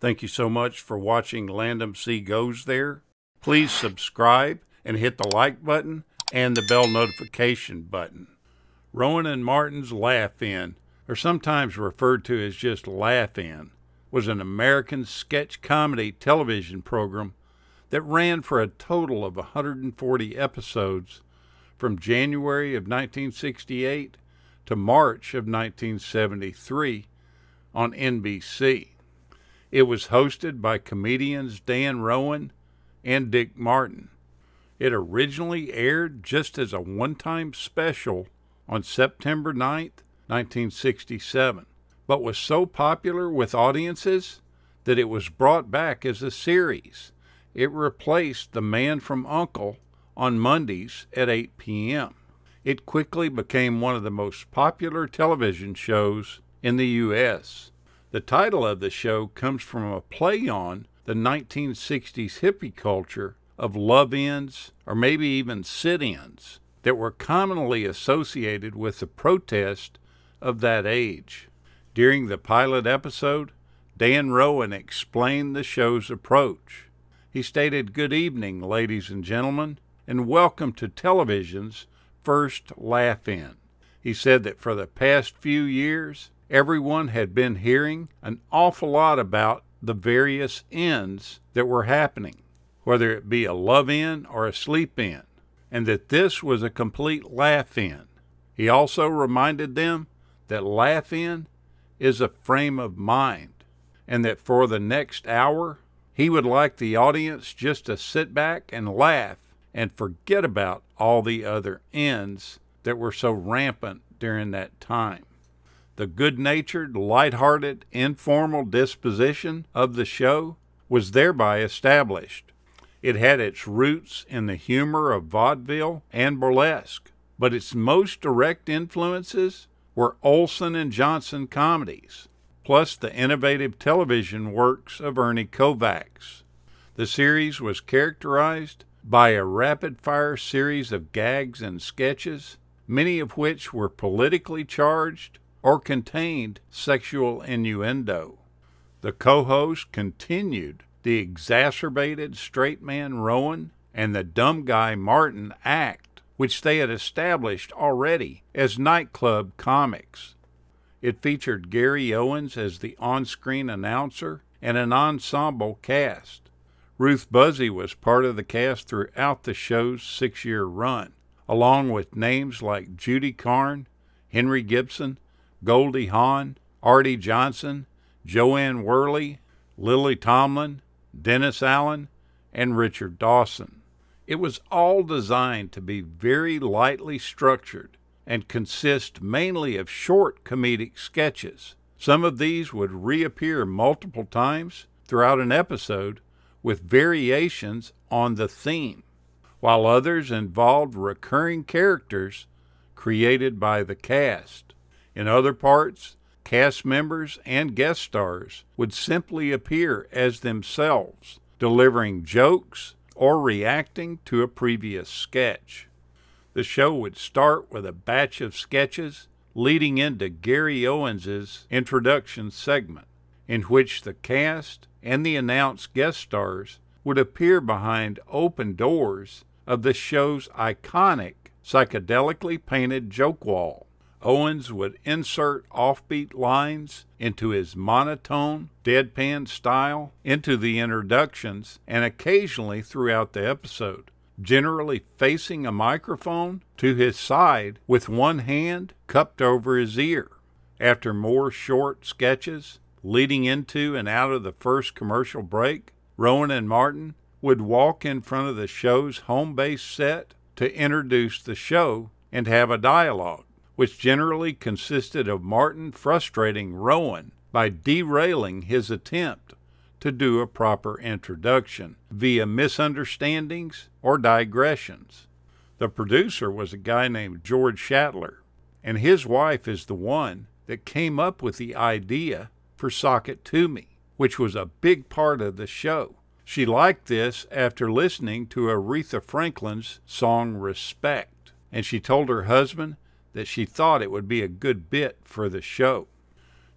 Thank you so much for watching LandumC Goes There. Please subscribe and hit the like button and the bell notification button. Rowan and Martin's Laugh In, or sometimes referred to as just Laugh In, was an American sketch comedy television program that ran for a total of 140 episodes from January of 1968 to March of 1973 on NBC. It was hosted by comedians Dan Rowan and Dick Martin. It originally aired just as a one time special on September 9th, 1967, but was so popular with audiences that it was brought back as a series. It replaced The Man from U.N.C.L.E. on Mondays at 8 p.m. It quickly became one of the most popular television shows in the U.S. The title of the show comes from a play on the 1960s hippie culture of love ins or maybe even sit ins that were commonly associated with the protest of that age. During the pilot episode, Dan Rowan explained the show's approach. He stated, Good evening, ladies and gentlemen, and welcome to television's first laugh in. He said that for the past few years, everyone had been hearing an awful lot about the various ends that were happening, whether it be a love in or a sleep in, and that this was a complete laugh in. He also reminded them that laugh in is a frame of mind, and that for the next hour, he would like the audience just to sit back and laugh and forget about all the other ends that were so rampant during that time. The good natured, light hearted, informal disposition of the show was thereby established. It had its roots in the humor of vaudeville and burlesque, but its most direct influences were Olsen and Johnson comedies, plus the innovative television works of Ernie Kovacs. The series was characterized by a rapid fire series of gags and sketches, many of which were politically charged or contained sexual innuendo. The co host continued the exacerbated straight man Rowan and the dumb guy Martin act, which they had established already as nightclub comics. It featured Gary Owens as the on screen announcer and an ensemble cast. Ruth Buzzi was part of the cast throughout the show's six year run, along with names like Judy Carne, Henry Gibson, Goldie Hawn, Arte Johnson, Jo Anne Worley, Lily Tomlin, Dennis Allen, and Richard Dawson. It was all designed to be very lightly structured and consist mainly of short comedic sketches. Some of these would reappear multiple times throughout an episode with variations on the theme, while others involved recurring characters created by the cast. In other parts, cast members and guest stars would simply appear as themselves, delivering jokes or reacting to a previous sketch. The show would start with a batch of sketches leading into Gary Owens's introduction segment, in which the cast and the announced guest stars would appear behind open doors of the show's iconic psychedelically painted joke wall. Owens would insert offbeat lines into his monotone, deadpan style into the introductions and occasionally throughout the episode, generally facing a microphone to his side with one hand cupped over his ear. After more short sketches leading into and out of the first commercial break, Rowan and Martin would walk in front of the show's home base set to introduce the show and have a dialogue which generally consisted of Martin frustrating Rowan by derailing his attempt to do a proper introduction via misunderstandings or digressions. The producer was a guy named George Schlatter, and his wife is the one that came up with the idea for Sock It To Me, which was a big part of the show. She liked this after listening to Aretha Franklin's song Respect, and she told her husband that she thought it would be a good bit for the show.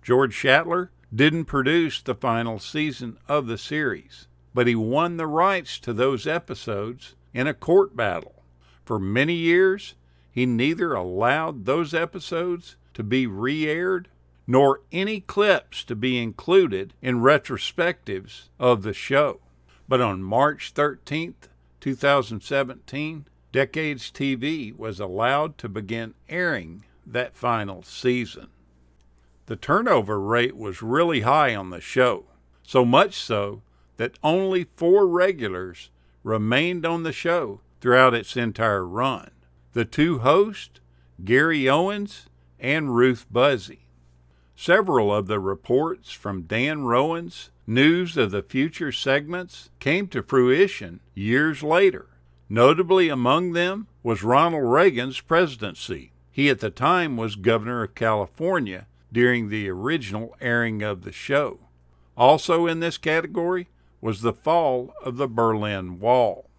George Schlatter didn't produce the final season of the series, but he won the rights to those episodes in a court battle. For many years, he neither allowed those episodes to be re aired nor any clips to be included in retrospectives of the show. But on March 13th, 2017, Decades TV was allowed to begin airing that final season. The turnover rate was really high on the show, so much so that only four regulars remained on the show throughout its entire run the two hosts, Gary Owens and Ruth Buzzi. Several of the reports from Dan Rowan's News of the Future segments came to fruition years later. Notably among them was Ronald Reagan's presidency. He at the time was governor of California during the original airing of the show. Also in this category was the fall of the Berlin Wall.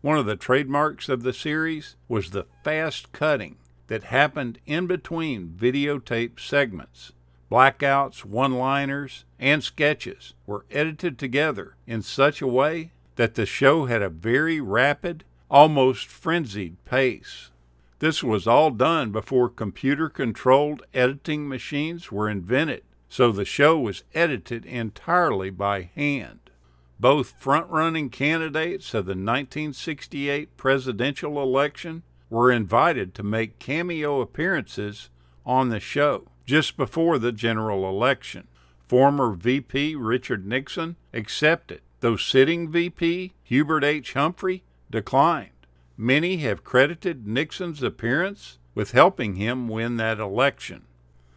One of the trademarks of the series was the fast cutting that happened in between videotape segments. Blackouts, one liners, and sketches were edited together in such a way that the show had a very rapid, almost frenzied pace. This was all done before computer controlled editing machines were invented, so the show was edited entirely by hand. Both front running candidates of the 1968 presidential election were invited to make cameo appearances on the show just before the general election. Former VP Richard Nixon accepted, though sitting VP Hubert H. Humphrey declined. Many have credited Nixon's appearance with helping him win that election.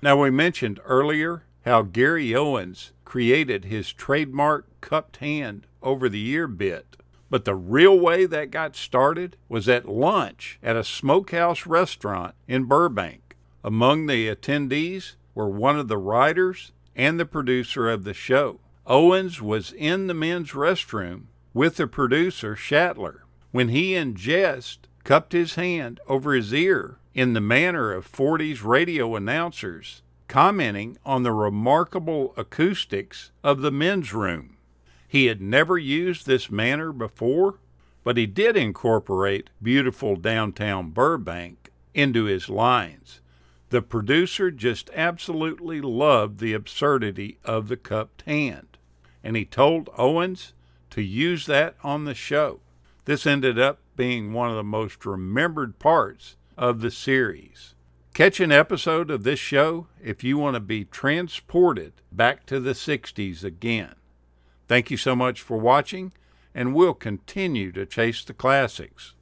Now, we mentioned earlier how Gary Owens created his trademark cupped hand over the ear bit. But the real way that got started was at lunch at a smokehouse restaurant in Burbank. Among the attendees were one of the writers and the producer of the show. Owens was in the men's restroom with the producer, Schlatter, when he in jest cupped his hand over his ear in the manner of 40s radio announcers, commenting on the remarkable acoustics of the men's room. He had never used this manner before, but he did incorporate beautiful downtown Burbank into his lines. The producer just absolutely loved the absurdity of the cupped hand, and he told Owens to use that on the show. This ended up being one of the most remembered parts of the series. Catch an episode of this show if you want to be transported back to the 60s again. Thank you so much for watching, and we'll continue to chase the classics.